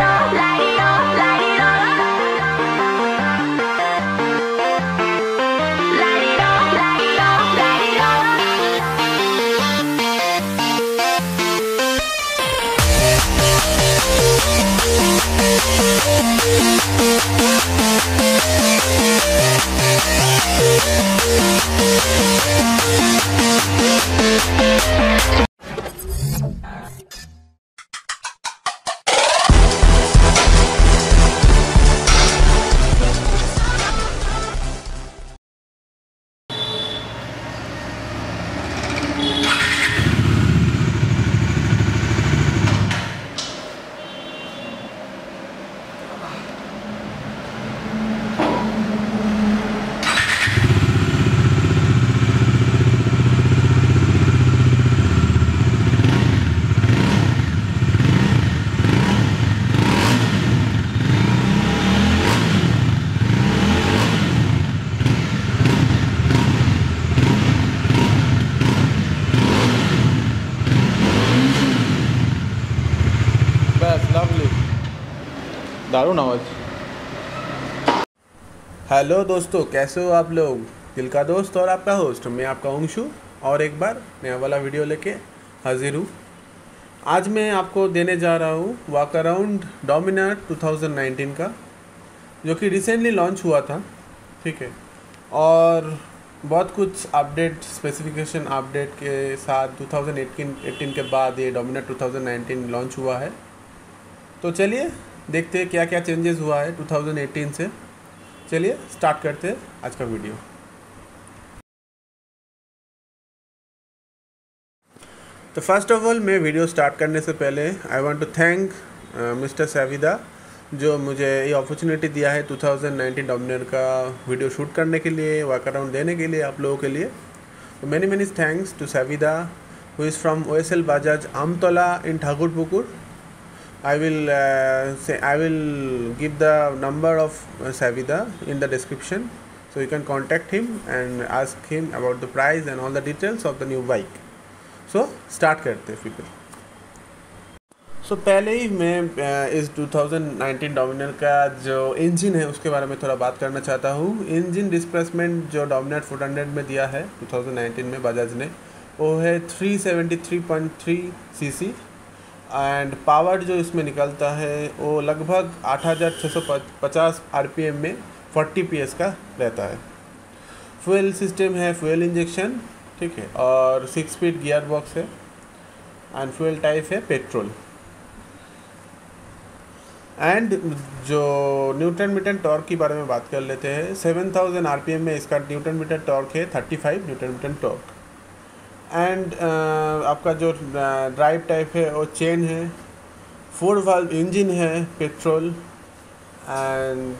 love like दारुण आवाज़ hello दोस्तों, कैसे हो आप लोग? दिल का दोस्त और आपका होस्ट। मैं आपका अंशु, और एक बार नया वाला वीडियो लेके हाजिर हूँ। आज मैं आपको देने जा रहा हूँ वॉक अराउंड डोमिनार 2019 का, जो कि रिसेंटली लॉन्च हुआ था, ठीक है? और बहुत कुछ अपडेट स्पेसिफिकेशन अपडेट के साथ 2018 18 के बाद ये डोमिनार 2019 लॉन्च हुआ है। तो चलिए देखते हैं क्या क्या चेंजेस हुआ है 2018 से। चलिए स्टार्ट करते हैं आज का वीडियो तो फ़र्स्ट ऑफ़ ऑल मैं वीडियो स्टार्ट करने से पहले I want to thank mister Savida जो मुझे ये अपॉर्चुनिटी दिया है 2019 डोमिनर का वीडियो शूट करने के लिए वर्क अराउंड देने के लिए आप लोगों के लिए। तो many many thanks to Savida who is from O S L Bajaj Amtala in Thakurpukur I will uh, say I will give the number of uh, Savida in the description, so you can contact him and ask him about the price and all the details of the new bike. So start करते हैं. सो so, पहले ही मैं uh, इस 2019 डोमिनर का जो engine है उसके बारे में थोड़ा बात करना चाहता हूँ इंजन डिस्प्लेसमेंट जो डोमिनर 400 में दिया है 2019 में बजाज ने वो है 373.3 सीसी एंड पावर जो इसमें निकलता है, वो लगभग 8650 आरपीएम में 40 पीएस का रहता है। फ्यूल सिस्टम है फ्यूल इंजेक्शन ठीक है, और सिक्स स्पीड गियर बॉक्स है एंड फ्यूल टाइप है पेट्रोल एंड जो न्यूटन मीटर टॉर्क के बारे में बात कर लेते हैं सेवन 7000 आरपीएम में इसका न्यूटन मीटर टॉर्क है 35 न्यूटन मीटर टॉर्क एंड आपका जो ड्राइव टाइप है, वो चेन है फोर वाल्व इंजन है पेट्रोल एंड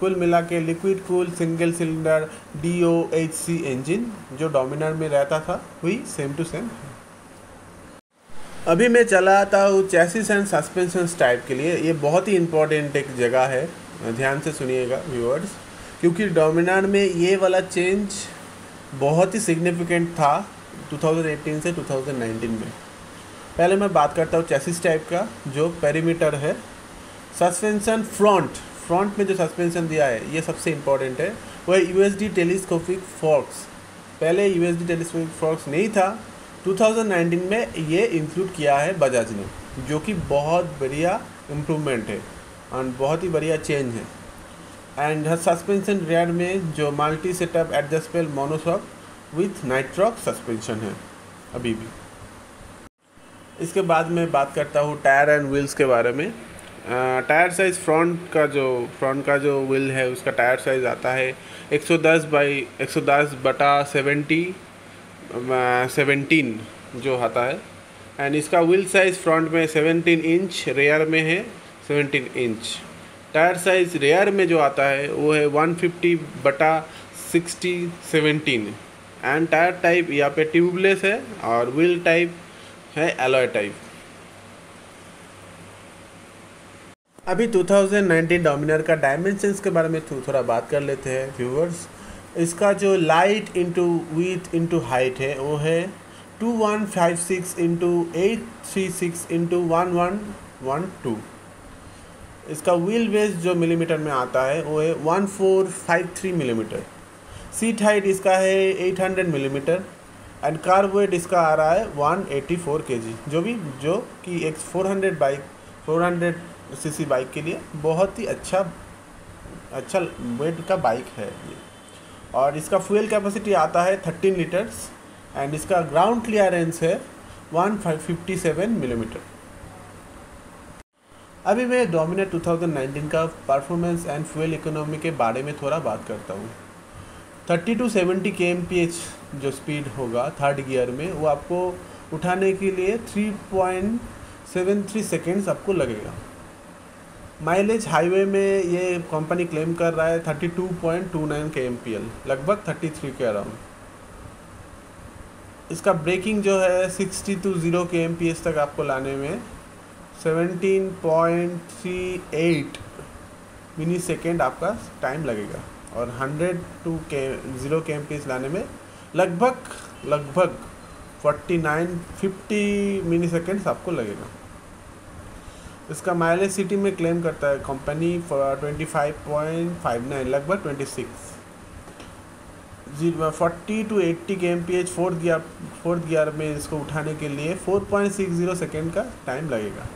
कुल मिला के liquid cool single cylinder D O H C engine जो डोमिनर में रहता था वही सेम टू सेम है अभी मैं चला आता हूँ चैसिस एंड सस्पेंशन टाइप के लिए। ये बहुत ही इम्पोर्टेंट एक जगह है। ध्यान से सुनिएगा व्यूअर्स क्योंकि डोमिनार में ये वाला चेंज बहुत ही सिग्निफिकेंट था। 2018 से 2019 में। पहले मैं बात करता हूँ चैसिस टाइप का, जो पेरीमीटर है। सस्पेंशन फ्रंट फ्रंट में जो सस्पेंशन दिया है, ये सबसे इम्पोर्टेंट है। वह U S D telescopic forks पहले U S D telescopic forks नहीं था। 2019 में ये इंक्लूड किया है बजाज ने, जो कि बहुत बढ़िया इम्प्रूवमेंट है एंड बहुत ही बढ़िया चेंज है। एंड सस्पेंशन रेयर में जो multi setup adjustable monoshock with nitrox suspension है, अभी भी। इसके बाद मैं बात करता हूँ टायर एंड व्हील्स के बारे में। टायर साइज़ फ्रंट का जो, फ्रंट का जो व्हील है, उसका टायर साइज़ आता है 110 बाई 110 बटा 70 सेवेंटीन जो आता है। एंड इसका व्हील साइज़ फ्रंट में 17 इंच, रेयर में है 17 इंच। टायर साइज़ रेयर में जो आता है, वो है 150 बटा 60 17 एंड टायर टाइप यहाँ पे ट्यूबलेस है और व्हील टाइप है एलॉय टाइप अभी 2019 डोमिनर का डायमेंशंस के बारे में थोड़ा बात कर लेते हैं व्यूवर्स इसका जो length into width into height है, वो है two one five six into eight three six into one one one two इसका व्हील बेस जो मिलीमीटर में आता है, वो है one four five three millimetre seat height इसका है eight hundred millimetre and kerb weight इसका आ रहा है वन एटी फोर के जी भी, जो कि एक four hundred bike, four hundred C C bike के लिए बहुत ही अच्छा अच्छा वेट का बाइक है ये। और इसका फ्यूल कैपेसिटी आता है थर्टीन लीटर्स एंड इसका ग्राउंड क्लियरेंस है वन फिफ्टी सेवन मिलीमीटर। अभी मैं डोमिनेट 2019 का परफॉर्मेंस एंड फ्यूल इकोनॉमी के बारे में थोड़ा बात करता हूँ। 30 to 70 K M P H जो स्पीड होगा थर्ड गियर में, वो आपको उठाने के लिए 3.73 सेकेंड्स आपको लगेगा। माइलेज हाईवे में ये कंपनी क्लेम कर रहा है 32.29 के एम पी एल लगभग 33 के अराउंड इसका ब्रेकिंग जो है 60 to zero K M P H तक आपको लाने में 17.38 मिनी सेकेंड आपका टाइम लगेगा। और 100 टू के, ज़ीरो के लाने में लगभग लगभग 49 50 मिनी सेकेंड्स आपको लगेगा। इसका माइलेज सिटी में क्लेम करता है company twenty five point five nine, लगभग twenty six. Ji forty to eighty K M P H fourth gear fourth gear में इसको उठाने के लिए four point six zero second का टाइम लगेगा।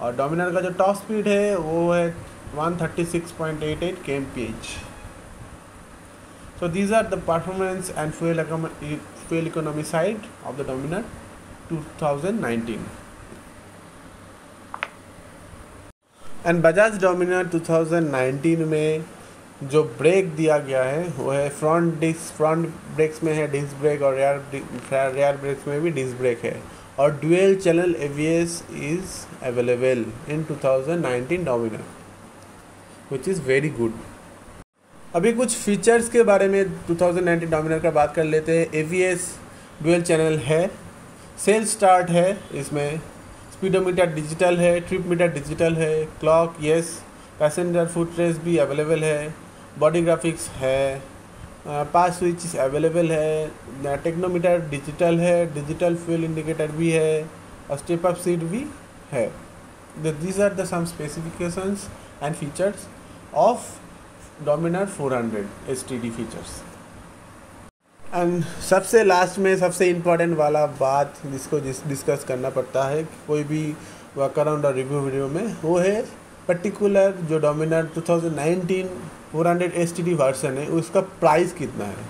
और डोमिनर का जो टॉप स्पीड है, वो है one thirty six point eight eight K M P H so these are the performance and fuel, economy, fuel economy side of the dominant 2019 and Bajaj Dominar 2019 में जो ब्रेक दिया गया है वो है फ्रंट डिस्क फ्रंट ब्रेक्स में है disc brake और रेयर रेयर ब्रेक्स में भी डिस्क ब्रेक है। और dual channel ABS is available in 2019 Dominar which is very good अभी कुछ फीचर्स के बारे में 2019 डोमिनर का बात कर लेते हैं। एवीएस डुअल चैनल है। सेल स्टार्ट है इसमें। स्पीडोमीटर डिजिटल है ट्रिप मीटर डिजिटल है clock yes passenger foot rest भी अवेलेबल है। बॉडी ग्राफिक्स है। पास स्विच अवेलेबल है। टेक्नोमीटर डिजिटल है। डिजिटल फ्यूल इंडिकेटर भी है। और स्टेप अप सीट भी है। These are the some specifications and features of Dominar 400 S T D features and सबसे लास्ट में सबसे इम्पोर्टेंट वाला बात जिसको जिस डिस्कस करना पड़ता है, कोई भी वर्क अराउंड और रिव्यू वीडियो में, वो है पर्टिकुलर जो डोमिनर 2019 400 एस टी वर्सन है, उसका प्राइस कितना है?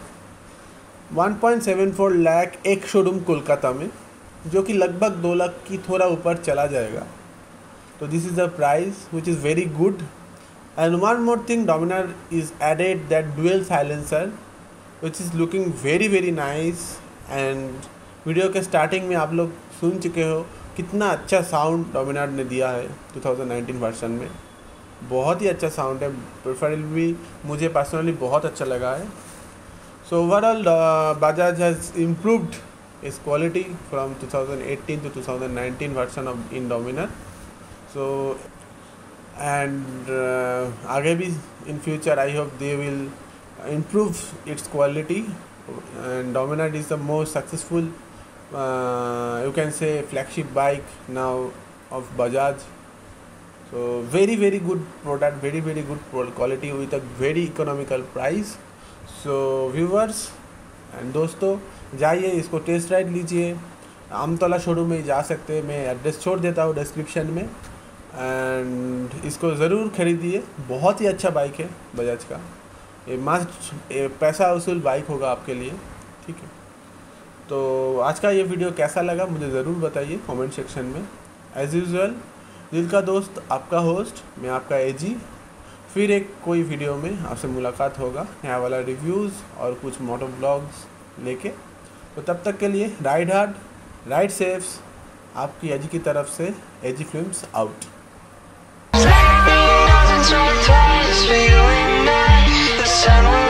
1.74 लाख एक शोरूम कोलकाता में, जो कि लगभग दो लाख की थोड़ा ऊपर चला जाएगा। तो this is the price which is very good and one more thing Dominar is added that dual silencer which is looking very very nice and video के स्टार्टिंग में आप लोग सुन चुके हो कितना अच्छा साउंड डोमिनार ने दिया है 2019 वर्सन में। बहुत ही अच्छा साउंड है। प्रेफरेबली मुझे पर्सनली बहुत अच्छा लगा है। So overall Bajaj has improved is quality from 2018 to 2019 version of in Dominar so and आगे भी इन future I hope they will improve its quality and Dominant is the most successful uh, you can say flagship bike now of Bajaj so very very good product very very good quality with a very economical price so viewers and दोस्तों जाइए इसको test ride लीजिए Amtala showroom में जा सकते हैं मैं address छोड़ देता हूँ डिस्क्रिप्शन में एंड इसको ज़रूर खरीदिए। बहुत ही अच्छा बाइक है बजाज का। ये मस्ट पैसा वसूल बाइक होगा आपके लिए। ठीक है। तो आज का ये वीडियो कैसा लगा मुझे ज़रूर बताइए कमेंट सेक्शन में। एज़ यूज़ुअल दिल का दोस्त आपका होस्ट मैं आपका एजी फिर एक कोई वीडियो में आपसे मुलाकात होगा। यहाँ वाला रिव्यूज़ और कुछ मोटो ब्लॉग्स लेके। तो तब तक के लिए राइड हार्ड राइड सेफ्स आपकी एजी की तरफ़ से AG films out twice, twice, feeling bad. The sun will